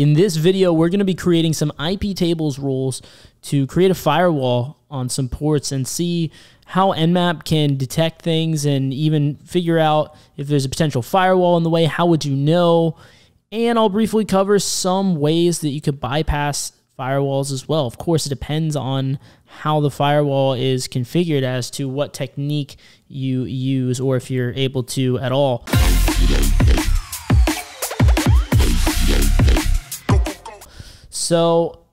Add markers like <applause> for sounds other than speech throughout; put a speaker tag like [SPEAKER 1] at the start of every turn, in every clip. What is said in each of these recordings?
[SPEAKER 1] In this video, we're going to be creating some IP tables rules to create a firewall on some ports and see how Nmap can detect things and even figure out if there's a potential firewall in the way. How would you know? And I'll briefly cover some ways that you could bypass firewalls as well. Of course, it depends on how the firewall is configured as to what technique you use or if you're able to at all. So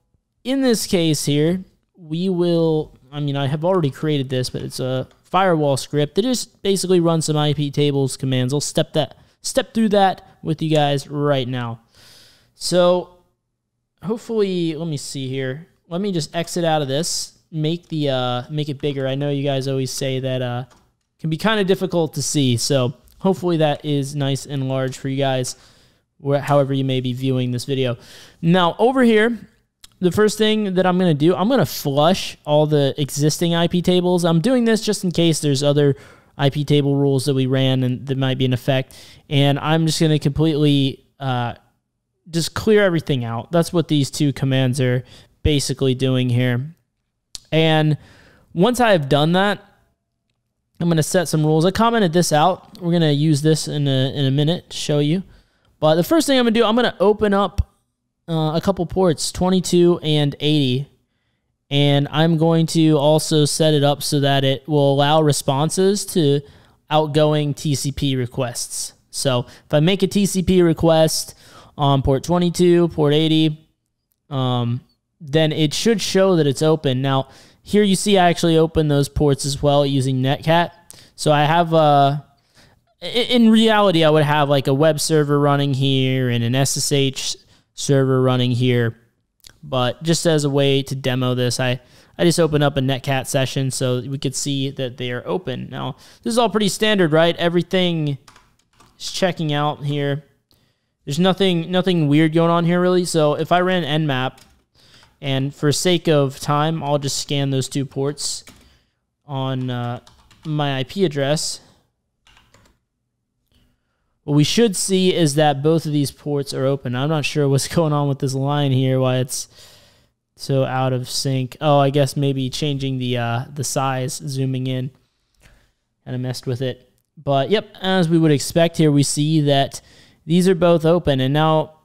[SPEAKER 1] in this case here, we will, I mean, I have already created this, but it's a firewall script that just basically runs some IP tables commands. I'll step that, step through that with you guys right now. So hopefully, let me see here. Let me just exit out of this, make the, uh, make it bigger. I know you guys always say that, uh, can be kind of difficult to see. So hopefully that is nice and large for you guys, however you may be viewing this video. Now over here, the first thing that I'm going to do, I'm going to flush all the existing IP tables. I'm doing this just in case there's other IP table rules that we ran and that might be in effect. And I'm just going to completely uh, just clear everything out. That's what these two commands are basically doing here. And once I have done that, I'm going to set some rules. I commented this out. We're going to use this in a, in a minute to show you. But the first thing I'm going to do, I'm going to open up uh, a couple ports, 22 and 80. And I'm going to also set it up so that it will allow responses to outgoing TCP requests. So if I make a TCP request on port 22, port 80, um, then it should show that it's open. Now, here you see I actually open those ports as well using Netcat. So I have a, uh, in reality, I would have like a web server running here and an SSH server running here. But just as a way to demo this, I, I just opened up a Netcat session so we could see that they are open. Now, this is all pretty standard, right? Everything is checking out here. There's nothing nothing weird going on here, really. So if I ran nmap, and for sake of time, I'll just scan those two ports on uh, my IP address. What we should see is that both of these ports are open. I'm not sure what's <laughs> going on with this line here, why it's so out of sync. Oh, I guess maybe changing the uh, the size, zooming in, kind of messed with it. But yep, as we would expect here, we see that these are both open. And now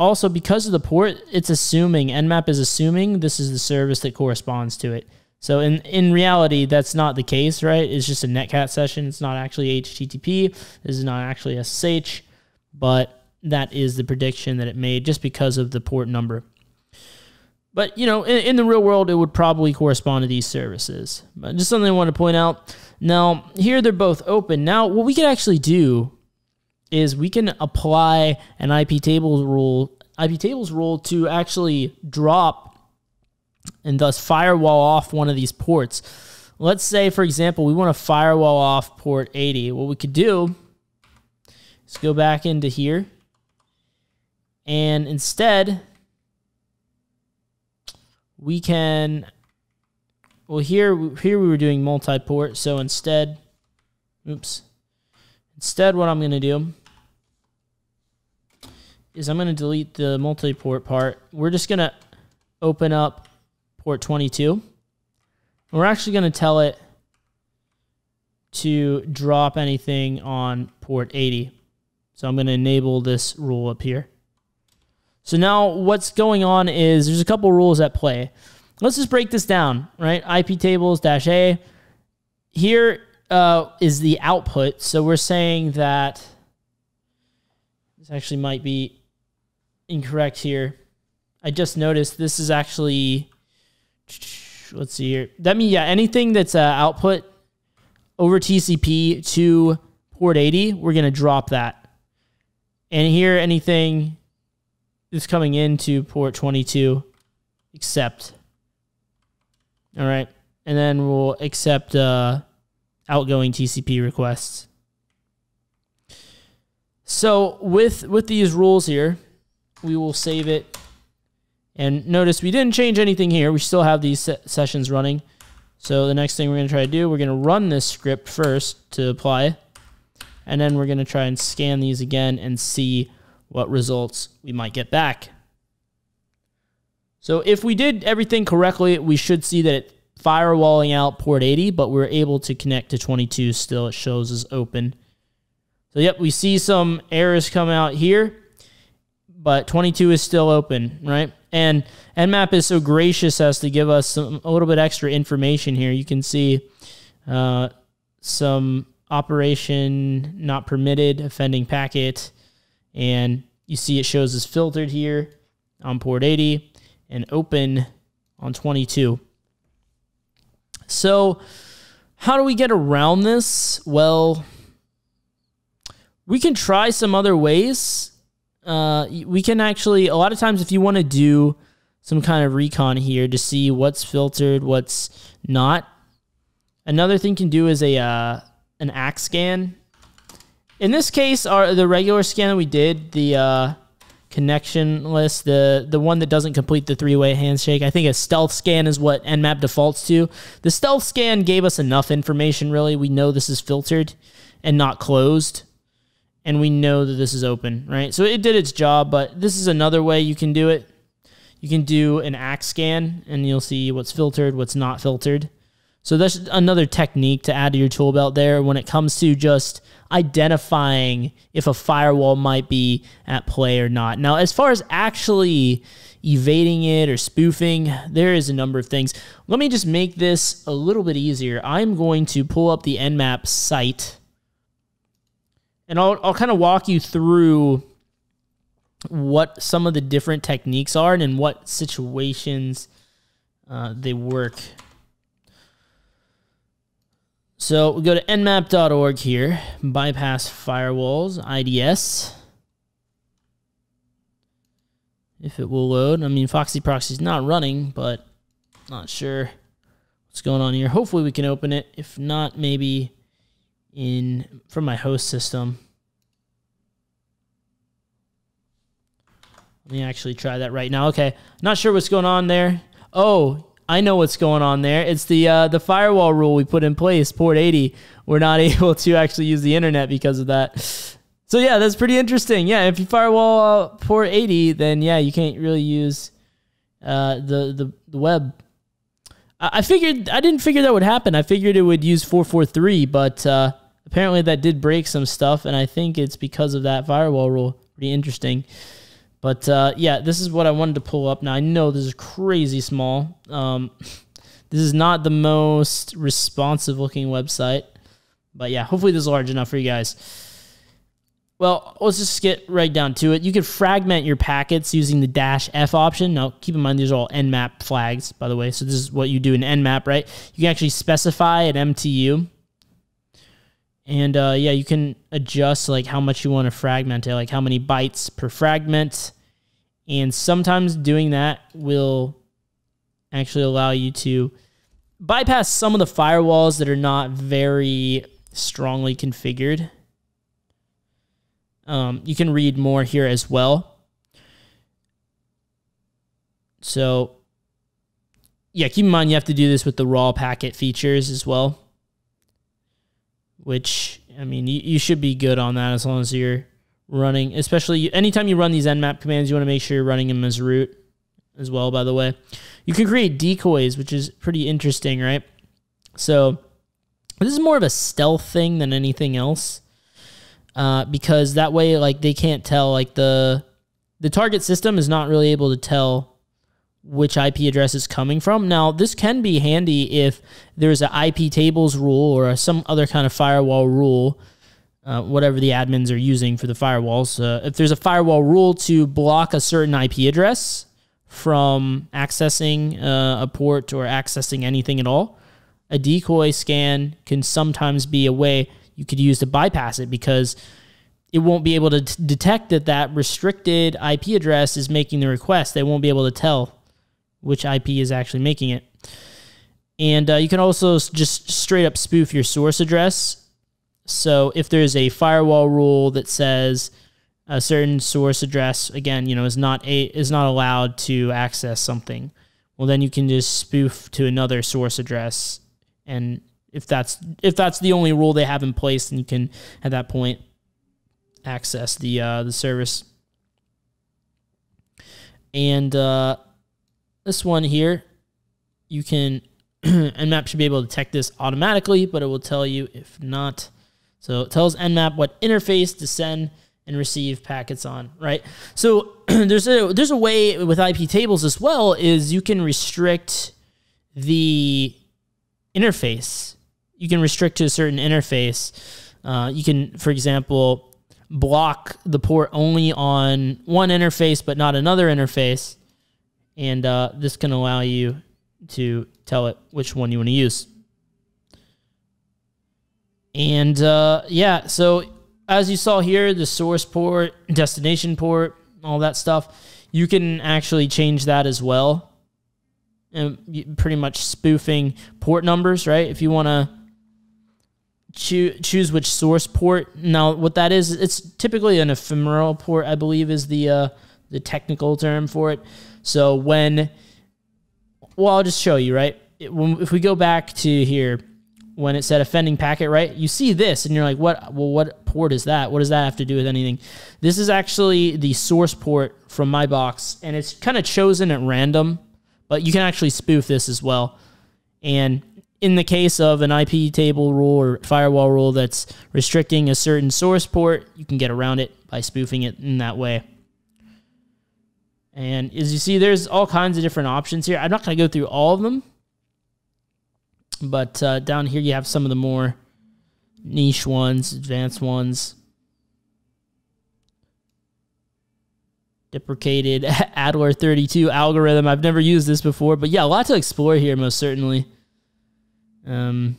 [SPEAKER 1] also, because of the port, it's assuming, Nmap is assuming this is the service that corresponds to it. So in, in reality, that's not the case, right? It's just a netcat session. It's not actually HTTP. This is not actually SSH, but that is the prediction that it made just because of the port number. But, you know, in, in the real world, it would probably correspond to these services. But just something I want to point out. Now, here they're both open. Now, what we can actually do is we can apply an IP tables rule, IP tables rule to actually drop and thus firewall off one of these ports. Let's say, for example, we want to firewall off port 80. What we could do is go back into here and instead we can well here here we were doing multi-port so instead oops instead what I'm going to do is I'm going to delete the multi-port part. We're just going to open up port 22. We're actually going to tell it to drop anything on port 80. So I'm going to enable this rule up here. So now what's going on is there's a couple rules at play. Let's just break this down, right? IP tables dash A. Here uh, is the output. So we're saying that this actually might be incorrect here. I just noticed this is actually, let's see here. That means, yeah, anything that's uh, output over TCP to port 80, we're going to drop that. And here, anything that's coming into port 22, accept. All right. And then we'll accept uh, outgoing TCP requests. So with with these rules here, we will save it. And notice we didn't change anything here. We still have these se sessions running. So the next thing we're going to try to do, we're going to run this script first to apply. And then we're going to try and scan these again and see what results we might get back. So if we did everything correctly, we should see that it firewalling out port 80, but we're able to connect to 22 still. It shows as open. So yep, we see some errors come out here, but 22 is still open, right? And Nmap is so gracious as to give us some, a little bit extra information here. You can see uh, some operation not permitted, offending packet, and you see it shows as filtered here on port 80 and open on 22. So, how do we get around this? Well, we can try some other ways. Uh, we can actually, a lot of times, if you want to do some kind of recon here to see what's filtered, what's not, another thing you can do is a uh, an ACK scan. In this case, our the regular scan that we did, the uh, connection list, the the one that doesn't complete the three-way handshake. I think a stealth scan is what Nmap defaults to. The stealth scan gave us enough information really. We know this is filtered and not closed. And we know that this is open, right? So it did its job, but this is another way you can do it. You can do an ACK scan and you'll see what's filtered, what's not filtered. So that's another technique to add to your tool belt there when it comes to just identifying if a firewall might be at play or not. Now, as far as actually evading it or spoofing, there is a number of things. Let me just make this a little bit easier. I'm going to pull up the Nmap site and I'll, I'll kind of walk you through what some of the different techniques are and in what situations uh, they work. So we go to nmap.org here, bypass firewalls, IDS. If it will load. I mean, Foxy Proxy is not running, but not sure what's going on here. Hopefully we can open it. If not, maybe in from my host system. Let me actually try that right now. Okay, not sure what's going on there. Oh, I know what's going on there. It's the uh, the firewall rule we put in place, port 80. We're not <laughs> able to actually use the internet because of that. So yeah, that's pretty interesting. Yeah, if you firewall uh, port 80, then yeah, you can't really use uh, the, the the web. I, I figured I didn't figure that would happen. I figured it would use 443, but uh, apparently that did break some stuff, and I think it's because of that firewall rule. Pretty interesting. But uh, yeah, this is what I wanted to pull up. Now I know this is crazy small. Um, <laughs> this is not the most responsive looking website, but yeah, hopefully this is large enough for you guys. Well, let's just get right down to it. You can fragment your packets using the dash F option. Now, keep in mind these are all Nmap flags, by the way. So this is what you do in Nmap, right? You can actually specify an MTU. And uh, yeah, you can adjust like how much you want to fragment it, like how many bytes per fragment. And sometimes doing that will actually allow you to bypass some of the firewalls that are not very strongly configured. Um, you can read more here as well. So, yeah, keep in mind you have to do this with the raw packet features as well. Which, I mean, you, you should be good on that as long as you're running, especially anytime you run these nmap commands, you want to make sure you're running them as root as well, by the way. You can create decoys, which is pretty interesting, right? So this is more of a stealth thing than anything else. Uh, because that way, like they can't tell, like the the target system is not really able to tell which IP address is coming from. Now, this can be handy if there's an IP tables rule or some other kind of firewall rule uh, whatever the admins are using for the firewalls. Uh, if there's a firewall rule to block a certain IP address from accessing uh, a port or accessing anything at all, a decoy scan can sometimes be a way you could use to bypass it because it won't be able to detect that that restricted IP address is making the request. They won't be able to tell which IP is actually making it. And uh, you can also just straight up spoof your source address so if there's a firewall rule that says a certain source address again, you know, is not a is not allowed to access something, well then you can just spoof to another source address and if that's if that's the only rule they have in place, then you can at that point access the uh, the service. And uh, this one here, you can <clears throat> Nmap should be able to detect this automatically, but it will tell you if not. So it tells Nmap what interface to send and receive packets on, right? So <clears throat> there's a there's a way with IP tables as well is you can restrict the interface. You can restrict to a certain interface. Uh, you can, for example, block the port only on one interface but not another interface, and uh, this can allow you to tell it which one you want to use. And uh, yeah, so as you saw here, the source port, destination port, all that stuff, you can actually change that as well. And pretty much spoofing port numbers, right? If you want to choo- choose which source port. Now, what that is, it's typically an ephemeral port, I believe, is the uh, the technical term for it. So when, well, I'll just show you, right? It, when, if we go back to here, when it said offending packet, right? You see this and you're like, what? Well, what port is that? What does that have to do with anything? This is actually the source port from my box, and it's kind of chosen at random, but you can actually spoof this as well. And in the case of an IP table rule or firewall rule that's restricting a certain source port, you can get around it by spoofing it in that way. And as you see, there's all kinds of different options here. I'm not going to go through all of them but uh, down here, you have some of the more niche ones, advanced ones. Deprecated <laughs> Adler 32 algorithm. I've never used this before, but yeah, a lot to explore here, most certainly. Um,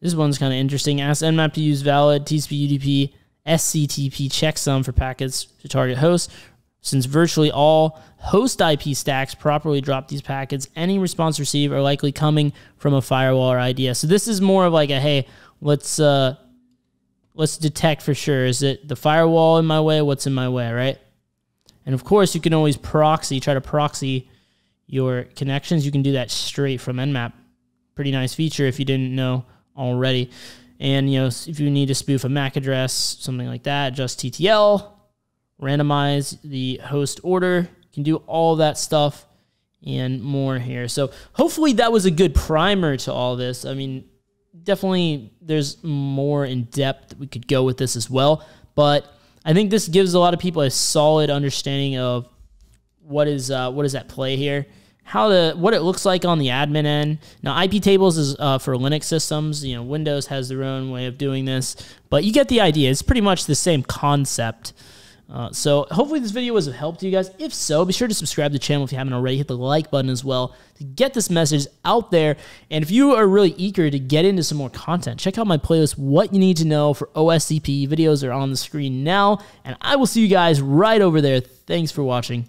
[SPEAKER 1] this one's kind of interesting. Ask Nmap to use valid TCP UDP SCTP checksum for packets to target hosts. Since virtually all host IP stacks properly drop these packets, any response received are likely coming from a firewall or IDS. So this is more of like a hey, let's uh let's detect for sure. Is it the firewall in my way? What's in my way, right? And of course, you can always proxy, try to proxy your connections. You can do that straight from Nmap. Pretty nice feature if you didn't know already. And you know, if you need to spoof a MAC address, something like that, just TTL, randomize the host order. You can do all that stuff and more here. So hopefully that was a good primer to all this. I mean, definitely there's more in depth we could go with this as well, but I think this gives a lot of people a solid understanding of what is uh, what is at play here, how the what it looks like on the admin end. Now IP tables is uh, for Linux systems. You know, Windows has their own way of doing this, but you get the idea. It's pretty much the same concept. Uh, so hopefully this video was of help to you guys. If so, be sure to subscribe to the channel if you haven't already. Hit the like button as well to get this message out there. And if you are really eager to get into some more content, check out my playlist, What You Need to Know for OSCP. Videos are on the screen now. And I will see you guys right over there. Thanks for watching.